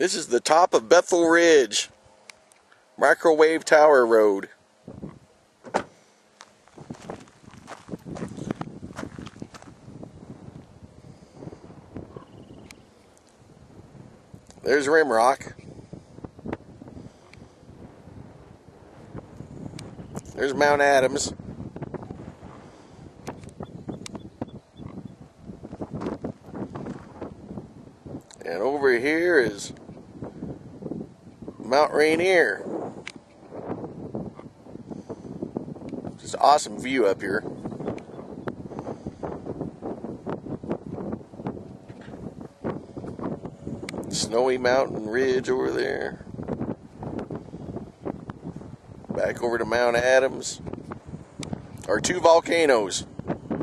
This is the top of Bethel Ridge, Microwave Tower Road. There's Rimrock. There's Mount Adams. And over here is Mount Rainier. Just an awesome view up here. Snowy Mountain Ridge over there. Back over to Mount Adams. Our two volcanoes,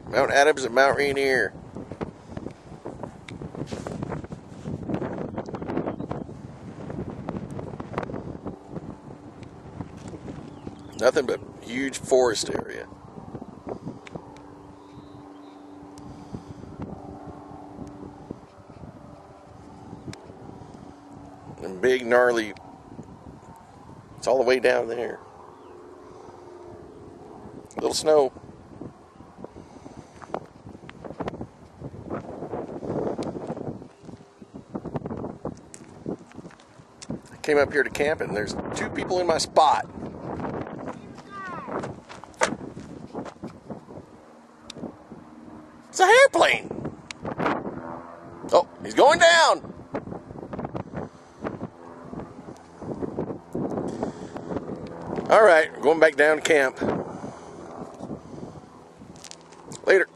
Mount Adams and Mount Rainier. Nothing but huge forest area. And big gnarly it's all the way down there. A Little snow. I came up here to camp and there's two people in my spot. It's a airplane. Oh, he's going down. All right, going back down to camp. Later.